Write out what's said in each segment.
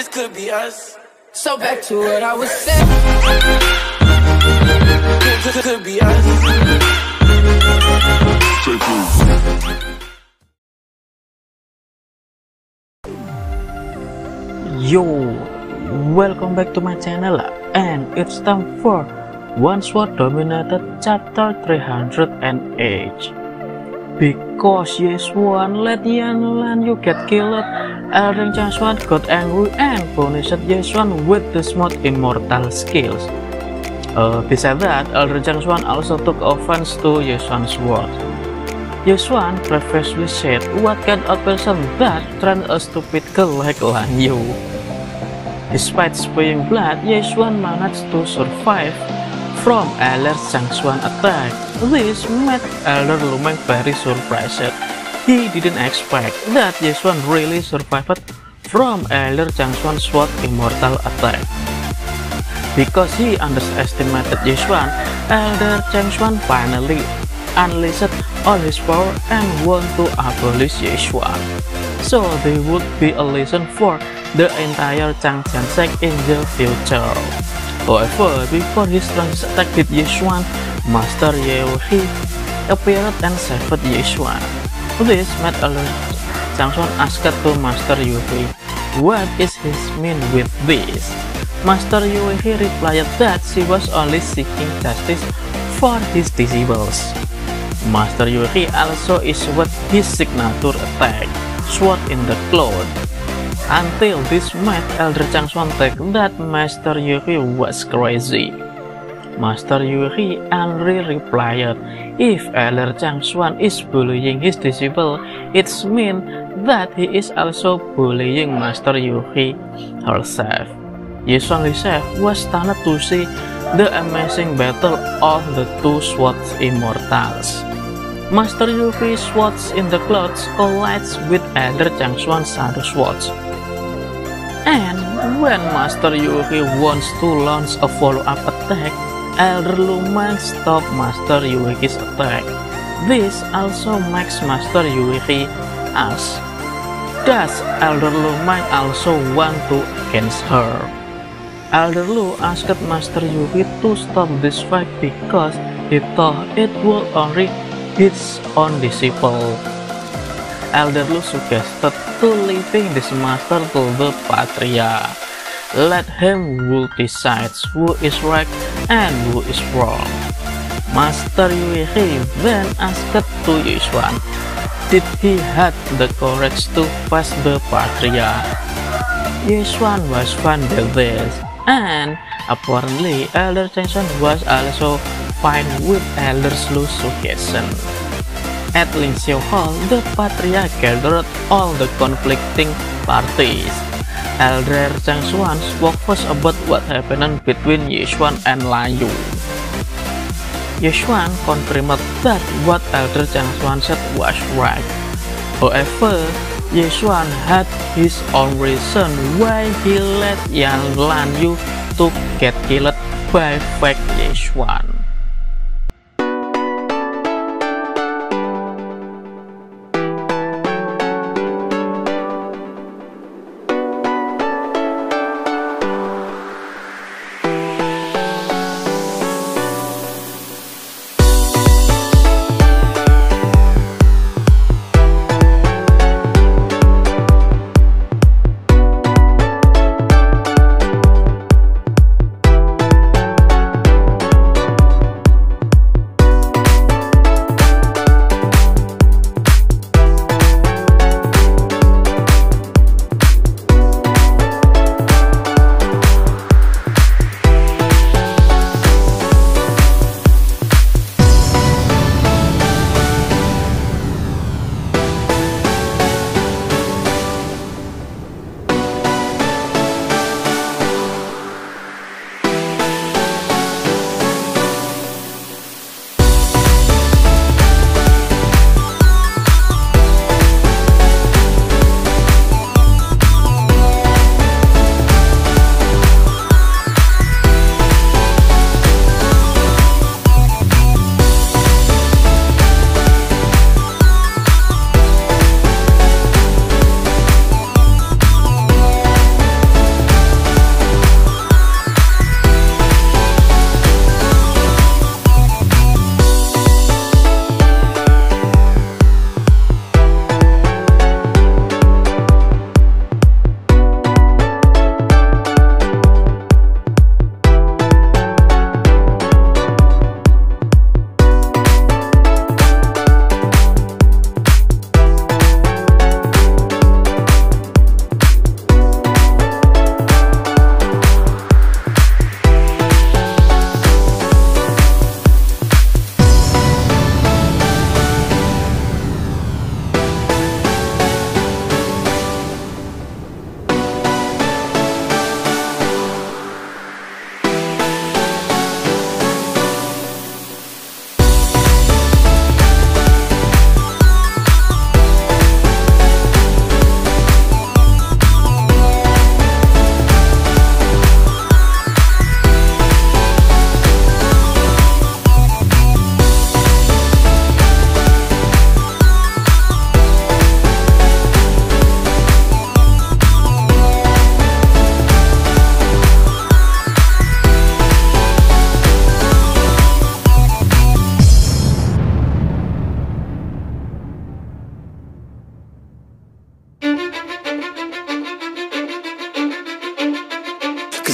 this could be us. So back to what I was saying. Could, could, be us. Yo, welcome back to my channel and it's time for One Sword Dominated chapter 308 Because Yeswan let Yan Lan you get killed Elden Changswan got angry and punished Yeswan with the smooth immortal skills uh, Besides that, Elder Changswan also took offense to Yeswan's words Yeswan previously said, what kind of person that trained a stupid girl like Yu? Despite spewing blood, Yeswan managed to survive from Elder Changswan attack. This made Elder Lumeng very surprised. He didn't expect that Yeswan really survived from Elder Changswan's sword immortal attack. Because he underestimated Yeswan, Elder Changswan finally unleashed all his power and want to abolish Yeshuan. So they would be a lesson for the entire Changjiang sect in the future. However, before his strongest attack with Yeshuan, Master Yeohi appeared and saved Yeshuan. This made Elder Changshuan asked to Master Yuhi, what is his mean with this? Master Yuhi replied that she was only seeking justice for his disciples. Master Yuri also issued his signature attack, Sword in the Cloud. Until this made Elder Changshuan think that Master Yuri was crazy. Master Yuri angry replied, if Elder Changshuan is bullying his disciple, it means that he is also bullying Master Yuri herself. Yeshuan Lisef was stunned to see the amazing battle of the two swords immortals. Master Yuki swords in the clouds collides with Elder Changshuan's shadow swords. And when Master Yuki wants to launch a follow-up attack, Elder Lumang stop Master Yuki's attack. This also makes Master Yuki ask, Does Elder Lumang also want to against her? Elder Lu asked Master Yuki to stop this fight because he thought it would only his own disciple. Elder Lu suggested to leaving this master to the Patria. Let him who decides who is right and who is wrong. Master Yuihi then asked to Yishuan, did he have the courage to face the Patria? Yishuan was with this, and apparently Elder Changshuan was also fine with Elder Lu's suggestion. At Lingxiu Hall, the Patria gathered all the conflicting parties. Elder Changshuan spoke first about what happened between Yishuan and Lan Yu. Yishuan confirmed that what Elder Changshuan said was right. However, Yishuan had his own reason why he let Yan Lan Yu to get killed by fake Yishuan.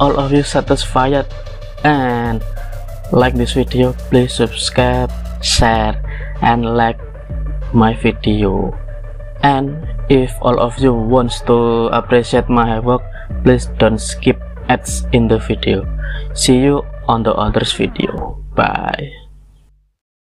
all of you satisfied and like this video please subscribe share and like my video. And if all of you wants to appreciate my work please don't skip ads in the video. See you on the others video. Bye